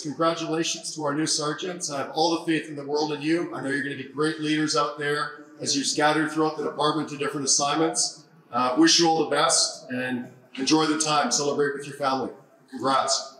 congratulations to our new sergeants. I have all the faith in the world in you. I know you're going to be great leaders out there as you scatter throughout the department to different assignments. Uh, wish you all the best and enjoy the time. Celebrate with your family. Congrats.